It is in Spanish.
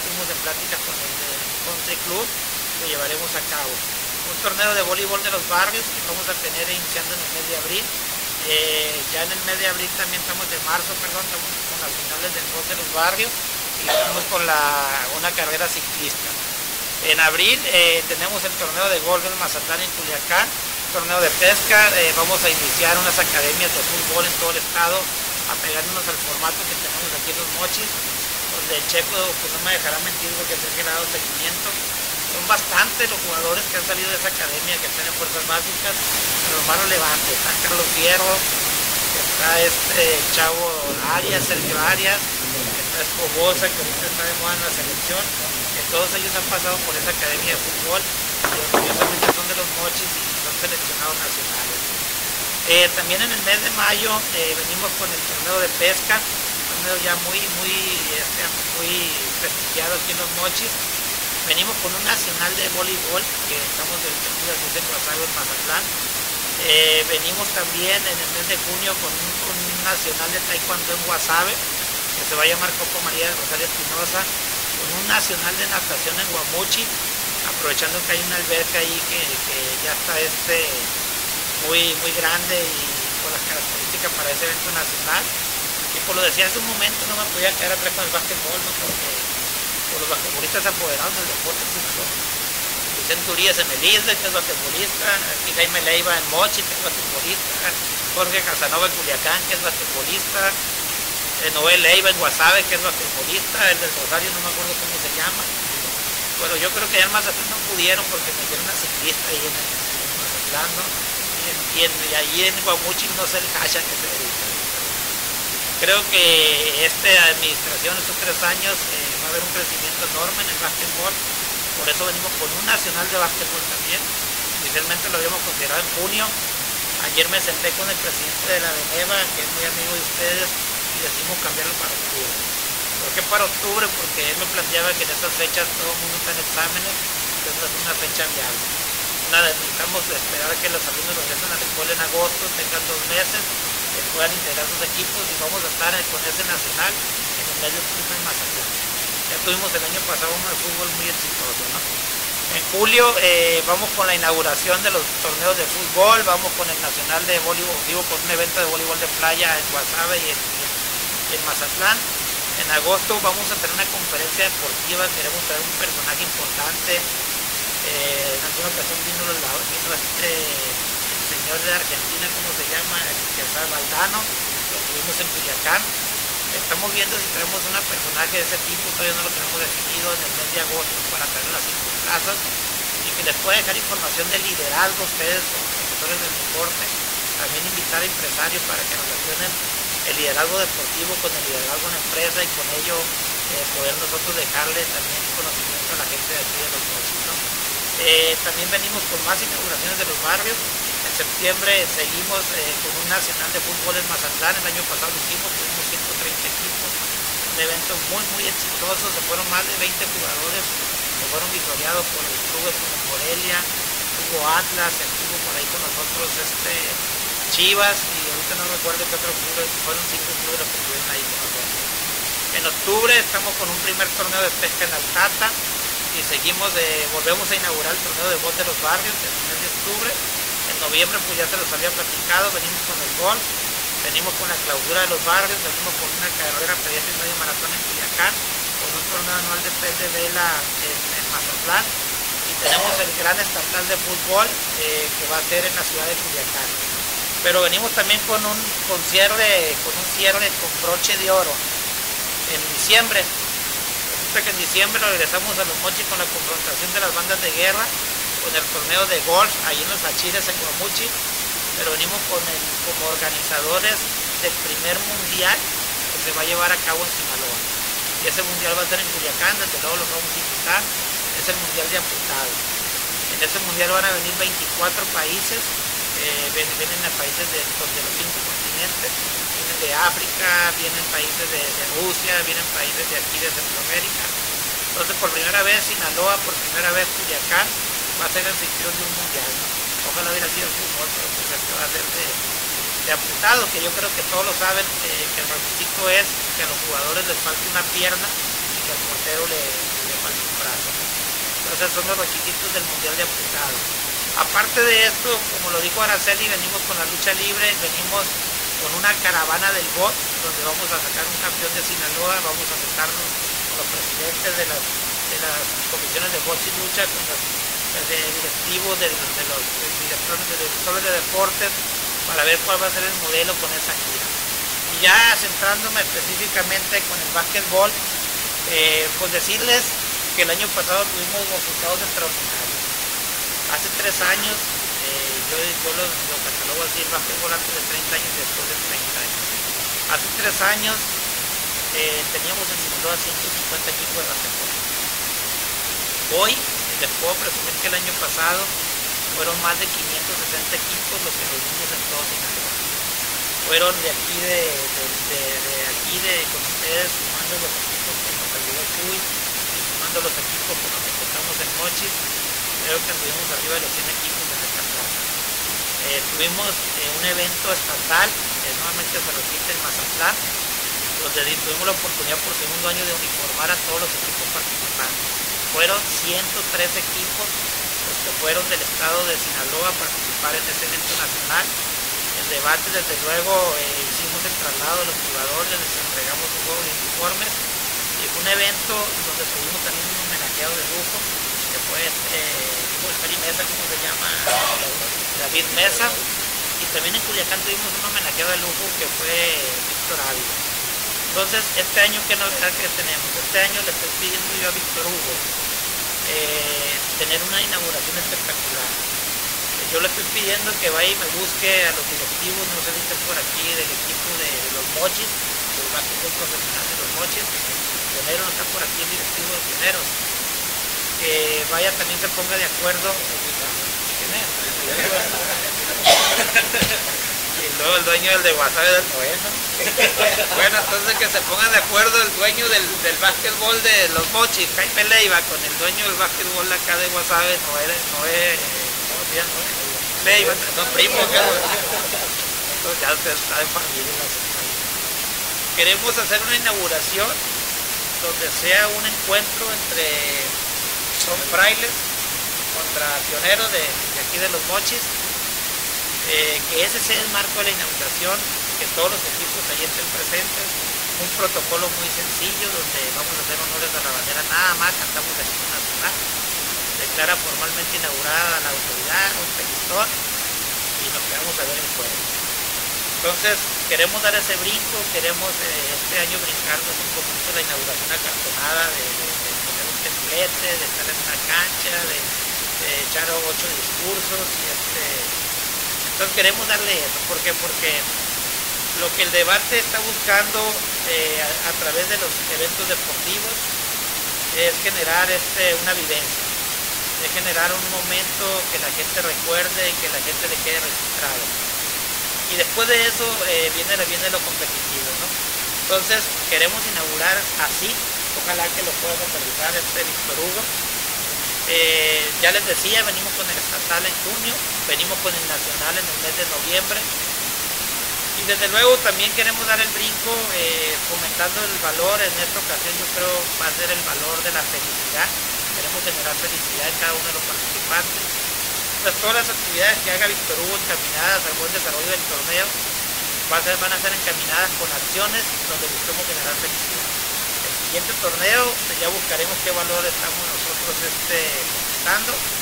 estuvimos en plática con el, Country Club, lo llevaremos a cabo. Un torneo de voleibol de los barrios que vamos a tener iniciando en el mes de abril. Eh, ya en el mes de abril también estamos de marzo, perdón, estamos con las finales del golf de los barrios y estamos con la, una carrera ciclista. En abril eh, tenemos el torneo de golf en Mazatlán en Culiacán, torneo de pesca, eh, vamos a iniciar unas academias de fútbol en todo el estado, apegándonos al formato que tenemos aquí en los mochis, donde checo pues no me dejará mentir porque le ha dado seguimiento. Son bastantes los jugadores que han salido de esa academia, que están en fuerzas básicas, los más relevantes, está Carlos Fierro, está este Chavo Arias, Sergio Arias, está Escobosa, que ahorita está de moda en la selección, que todos ellos han pasado por esa academia de fútbol y orgullosamente son de los mochis y son seleccionados nacionales. Eh, también en el mes de mayo eh, venimos con el torneo de pesca, un torneo ya muy, muy, este, muy prestigiado aquí en los mochis, venimos con un nacional de voleibol, que estamos del así en Guasave, en Mazatlán. Eh, venimos también en el mes de junio con un, nacional de taekwondo en Guasave, que se va a llamar Copa María de Rosario Espinosa, con un nacional de natación en Guamuchi, aprovechando que hay una alberca ahí que, ya está este muy, muy grande y con las características para ese evento nacional. Y por lo decía hace un momento, no me podía quedar atrás con el básquetbol, porque los basquetbolistas apoderados del deporte en Sinaloa. Vicente Urias en Elizabeth, que es basquetbolista, aquí Jaime Leiva en Mochi, que es basquetbolista, Jorge Casanova en Culiacán, que es basquetbolista, eh, Noel Leiva en Guasave, que es basquetbolista, el del Rosario no me acuerdo cómo se llama. Bueno, yo creo que ya en Mazatlán no pudieron porque me hicieron una ciclista ahí en, Mazatlán, ¿no? Y, en, y, ahí en Guamuchi no sé el hasha que se dedica. Creo que esta administración, estos tres años, eh, va a haber un crecimiento enorme en el básquetbol. Por eso venimos con un nacional de básquetbol también. Inicialmente lo habíamos considerado en junio. Ayer me senté con el presidente de la Beneva, que es muy amigo de ustedes, y decidimos cambiarlo para octubre. ¿Por qué para octubre? Porque él me planteaba que en estas fechas todo el mundo está en exámenes, entonces es una fecha viable. Nada, necesitamos esperar a que los alumnos regresen a la escuela en agosto, tengan dos meses, que puedan integrar sus equipos y vamos a estar con ese nacional en el medio de Mazatlán. Ya tuvimos el año pasado uno de fútbol muy exitoso, ¿no? En julio eh, vamos con la inauguración de los torneos de fútbol, vamos con el Nacional de Voleibol, digo con un evento de voleibol de playa en Guasave y en, Mazatlán. En agosto vamos a tener una conferencia deportiva, queremos traer un personaje importante. Eh, en alguna ocasión vino, este señor de Argentina, ¿cómo se llama? El Valdano, lo tuvimos en Culiacán Estamos viendo si tenemos un personaje de ese tipo, todavía no lo tenemos definido en el mes de agosto para tener las cinco casas y que les pueda dejar información de liderazgo a ustedes como profesores del deporte. También invitar a empresarios para que relacionen el liderazgo deportivo con el liderazgo en la empresa y con ello eh, poder nosotros dejarle también conocimiento a la gente de aquí de los mochis. Eh, también venimos con más inauguraciones de los barrios. En septiembre seguimos eh, con un nacional de fútbol en Mazatlán, el año pasado lo hicimos, tuvimos 130 equipos, un evento muy muy exitoso, se fueron más de 20 jugadores que fueron victoriados por los clubes como Morelia, tuvo Atlas, estuvo por ahí con nosotros este Chivas y ahorita no recuerdo qué otros clubes, fueron cinco clubes los que estuvieron ahí con nosotros. En octubre estamos con un primer torneo de pesca en Altata y seguimos, de, volvemos a inaugurar el torneo de voz de los barrios en el mes de octubre en noviembre pues ya se los había platicado, venimos con el golf, venimos con la clausura de los barrios, venimos con una carrera pedestre y medio maratón en Culiacán, con un torneo anual de de vela en, Mazatlán y tenemos el gran estatal de fútbol eh, que va a ser en la ciudad de Culiacán. Pero venimos también con un, con cierre, con un cierre con broche de oro en diciembre. Resulta que en diciembre regresamos a los mochis con la confrontación de las bandas de guerra con el torneo de golf ahí en los Achires en Guamuchi, pero venimos con el, como organizadores del primer mundial que se va a llevar a cabo en Sinaloa. Y ese mundial va a ser en Culiacán, desde luego lo vamos a invitar, es el mundial de amputados. En ese mundial van a venir 24 países, eh, vienen, a países de, los cinco continentes, vienen de África, vienen países de, de Rusia, vienen países de aquí de Centroamérica. Entonces por primera vez Sinaloa, por primera vez Culiacán, va a ser el anfitrión de un mundial. Ojalá hubiera sido el fútbol, pero pues este va a ser de, de que yo creo que todos lo saben, eh, que el requisito es que a los jugadores les falte una pierna y que al portero le, brazo. Entonces son los requisitos del Mundial de Amputado. Aparte de esto, como lo dijo Araceli, venimos con la lucha libre, venimos con una caravana del BOT, donde vamos a sacar un campeón de Sinaloa, vamos a sentarnos con los presidentes de las, de comisiones de box y lucha, con los directivos de, los directores de directores de deportes, para ver cuál va a ser el modelo con esa gira. Y ya centrándome específicamente con el básquetbol, eh, pues decirles que el año pasado tuvimos resultados extraordinarios. Hace tres años, eh, yo, lo, catalogo así, el básquetbol antes de 30 años después de 30 años. Hace tres años eh, teníamos en Sinaloa 150 equipos de básquetbol. Hoy les puedo presumir que el año pasado fueron más de 560 equipos los que reunimos en todo Sinaloa. Fueron de aquí de, aquí de con ustedes, sumando los equipos que nos ayudó Chuy y sumando los equipos con los que contamos en Mochis, creo que estuvimos arriba de los 100 equipos de esta plaza. Eh, tuvimos eh, un evento estatal, que nuevamente se repite en Mazatlán, donde tuvimos la oportunidad por segundo año de uniformar a todos los equipos participantes. Fueron 103 equipos los que fueron del estado de Sinaloa a participar en ese evento nacional. El debate, desde luego, eh, hicimos el traslado de los jugadores, les entregamos un juego de uniformes fue un evento donde tuvimos también un homenajeado de lujo, que fue este, Mesa, como se llama, David Mesa, y también en Culiacán tuvimos un homenajeado de lujo que fue Víctor Ávila. Entonces, este año, ¿qué novedad que tenemos? Este año le estoy pidiendo yo a Víctor Hugo eh, tener una inauguración espectacular. Yo le estoy pidiendo que vaya y me busque a los directivos, no sé si estén por aquí, del equipo de, los mochis, del básquetbol profesional de los mochis. Pionero no está por aquí el directivo de Pioneros. Que vaya también se ponga de acuerdo. ¿Quién es? y luego el dueño del de WhatsApp del noveno. bueno, entonces que se pongan de acuerdo el dueño del, del básquetbol de los mochis, Jaime Leiva, con el dueño del básquetbol acá de WhatsApp, Noé, Noé, ¿cómo se llama? Leiva, no, primo, entonces ya usted está. Queremos hacer una inauguración donde sea un encuentro entre son frailes contra pioneros de, de aquí de los mochis. Eh, que ese sea el marco de la inauguración, que todos los equipos ahí estén presentes, un protocolo muy sencillo donde vamos a hacer honores a la bandera. Nada más, cantamos el himno nacional, declara formalmente inaugurada la autoridad, un pellizcón y nos quedamos a ver el juego. Entonces queremos dar ese brinco, queremos eh, este año brincarnos un poquito la inauguración acartonada de, tener de estar en una cancha, de, de echar ocho discursos y este entonces queremos darle eso. ¿Por qué? Porque lo que el debate está buscando eh, a, través de los eventos deportivos es generar este, una vivencia, es generar un momento que la gente recuerde y que la gente le quede registrado. Y después de eso eh, viene, viene lo competitivo, ¿no? Entonces queremos inaugurar así, ojalá que lo pueda realizar este Víctor Hugo, eh, ya les decía, venimos con el estatal en junio, venimos con el nacional en el mes de noviembre. Y desde luego también queremos dar el brinco eh, fomentando el valor, en esta ocasión yo creo va a ser el valor de la felicidad. Queremos generar felicidad en cada uno de los participantes. todas las actividades que haga Víctor Hugo encaminadas al buen desarrollo del torneo van a ser encaminadas con acciones donde busquemos generar felicidad siguiente torneo ya buscaremos qué valor estamos nosotros este, conquistando